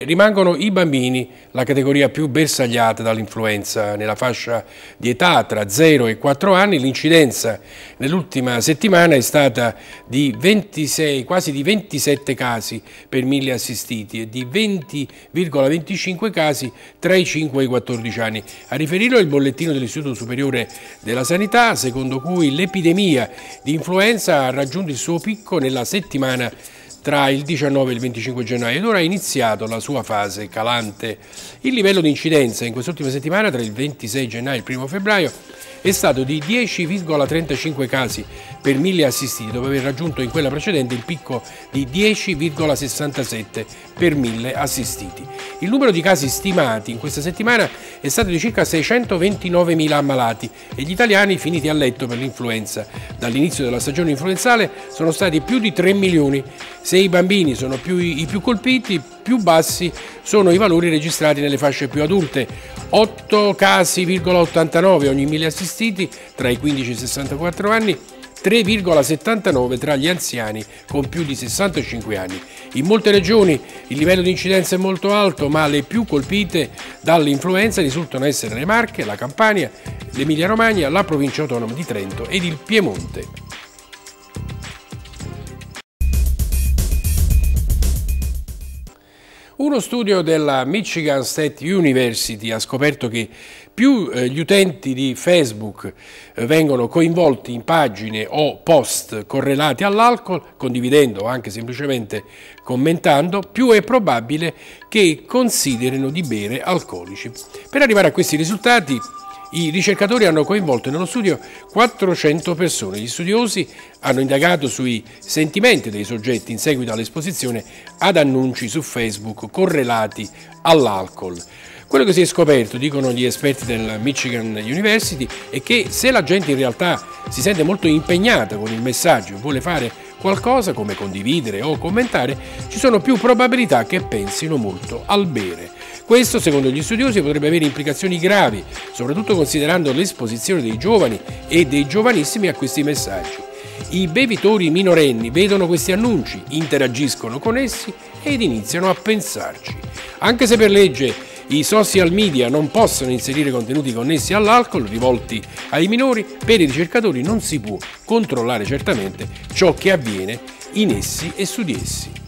Rimangono i bambini, la categoria più bersagliata dall'influenza. Nella fascia di età tra 0 e 4 anni l'incidenza nell'ultima settimana è stata di 26, quasi di 27 casi per mille assistiti e di 20,25 casi tra i 5 e i 14 anni. A riferirlo il bollettino dell'Istituto Superiore della Sanità, secondo cui l'epidemia di influenza ha raggiunto il suo picco nella settimana tra il 19 e il 25 gennaio ed ora ha iniziato la sua fase calante. Il livello di incidenza in quest'ultima settimana tra il 26 gennaio e il 1 febbraio è stato di 10,35 casi per mille assistiti, dopo aver raggiunto in quella precedente il picco di 10,67 per mille assistiti. Il numero di casi stimati in questa settimana è stato di circa 629.000 ammalati e gli italiani finiti a letto per l'influenza. Dall'inizio della stagione influenzale sono stati più di 3 milioni. Se i bambini sono più, i più colpiti, più bassi sono i valori registrati nelle fasce più adulte, 8 casi,89 ogni mille assistiti tra i 15 e i 64 anni 3,79 tra gli anziani con più di 65 anni. In molte regioni il livello di incidenza è molto alto, ma le più colpite dall'influenza risultano essere le Marche, la Campania, l'Emilia-Romagna, la provincia autonoma di Trento ed il Piemonte. Uno studio della Michigan State University ha scoperto che più eh, gli utenti di Facebook eh, vengono coinvolti in pagine o post correlati all'alcol, condividendo o anche semplicemente commentando, più è probabile che considerino di bere alcolici. Per arrivare a questi risultati i ricercatori hanno coinvolto nello studio 400 persone. Gli studiosi hanno indagato sui sentimenti dei soggetti in seguito all'esposizione ad annunci su Facebook correlati all'alcol. Quello che si è scoperto, dicono gli esperti del Michigan University, è che se la gente in realtà si sente molto impegnata con il messaggio e vuole fare qualcosa come condividere o commentare, ci sono più probabilità che pensino molto al bere. Questo, secondo gli studiosi, potrebbe avere implicazioni gravi, soprattutto considerando l'esposizione dei giovani e dei giovanissimi a questi messaggi. I bevitori minorenni vedono questi annunci, interagiscono con essi ed iniziano a pensarci. Anche se per legge i social media non possono inserire contenuti connessi all'alcol rivolti ai minori, per i ricercatori non si può controllare certamente ciò che avviene in essi e su di essi.